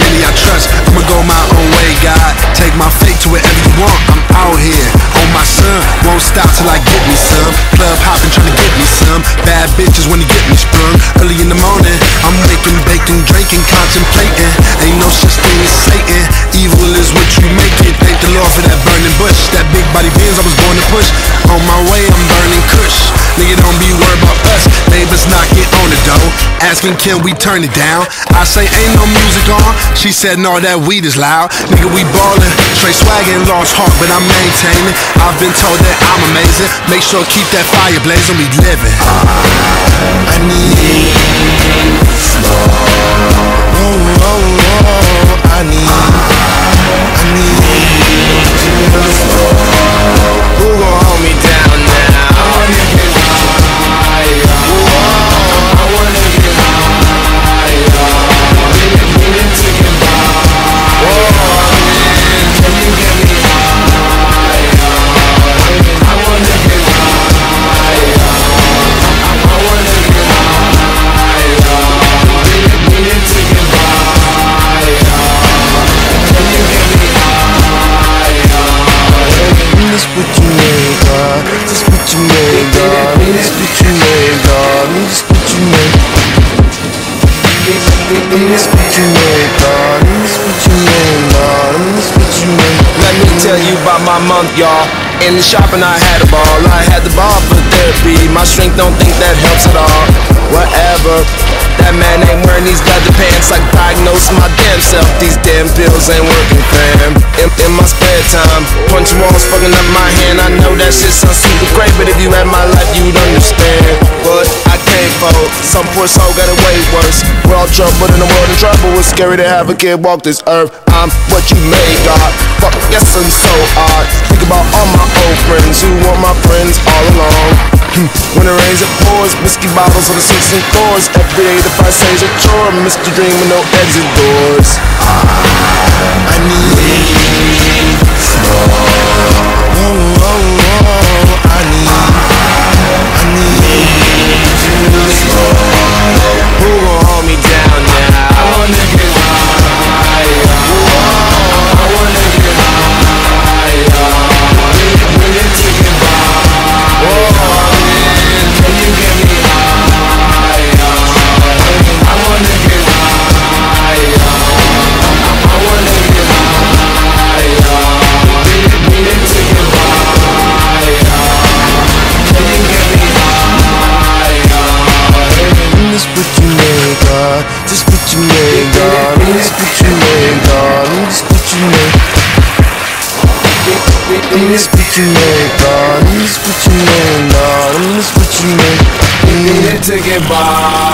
many I trust. I'ma go my own way, God. Take my fate to wherever you want. I'm out here on my son. Won't stop till I get me some. Club hopping, trying to get me some. Bad bitches when they get me sprung. Early in the morning, I'm waking, baking, drinking, contemplating. Ain't no such thing as Satan. Evil is what you make it. Thank the Lord for that burning bush. That big body Benz I was born to push. On my way, I'm burning kush. Nigga, don't be worried about us. Neighbors door. Asking, can we turn it down? I say, ain't no music on. She said, no, that weed is loud. Nigga, we ballin'. Straight swaggin', lost heart, but I'm maintaining. I've been told that I'm amazing. Make sure keep that fire blazing. We living. I need what you made, God. This what you made, God. This what you made, God. This what you made. This what you made, God. This what you made, God. This what you made. Let me tell you about my month, y'all. In the shopping, I had a ball. I had the ball for therapy. My strength don't think that helps at all. My damn self. These damn bills ain't working, fam. In, in my spare time, punch walls fucking up my hand. I know that shit sounds super great, but if you had my life, you'd understand. But I can't fold. Some poor soul got it way worse. We're all troubled in the world in trouble. It's scary to have a kid walk this earth. I'm what you made, Rains, it pours. Whiskey bottles on the six and fours. Every day the price is a chore. Mr. Dream with no exit doors. I you made, God. This what you made, God. This what you made. to get by.